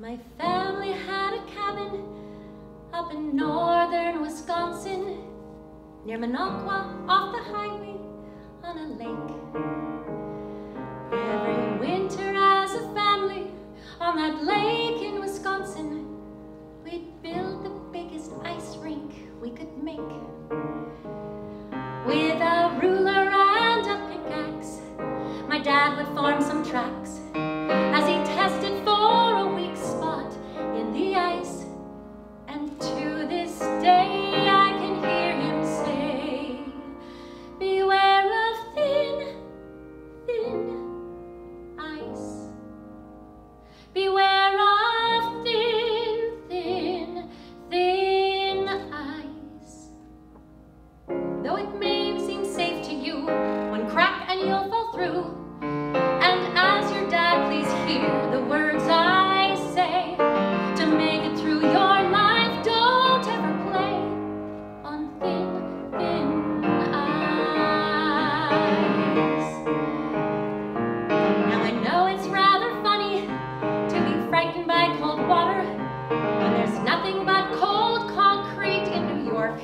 My family had a cabin up in northern Wisconsin, near Minocqua, off the highway, on a lake. Every winter as a family, on that lake in Wisconsin, we'd build the biggest ice rink we could make. With a ruler and a pickaxe, my dad would form some tracks. Beware of thin, thin, thin ice. Though it may seem safe to you, one crack and you'll fall through.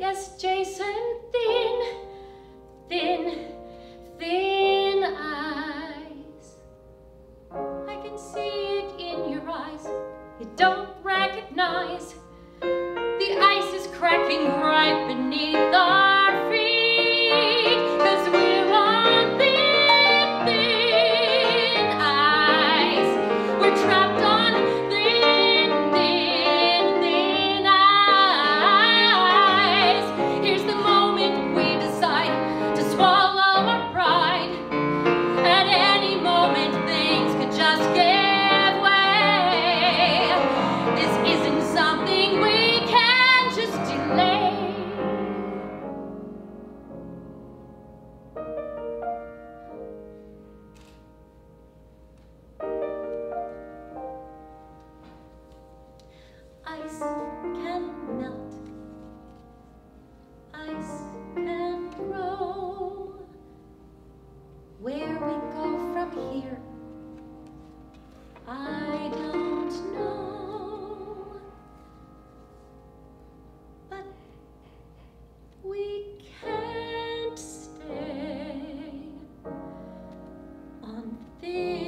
Yes, Jason Dean. 地。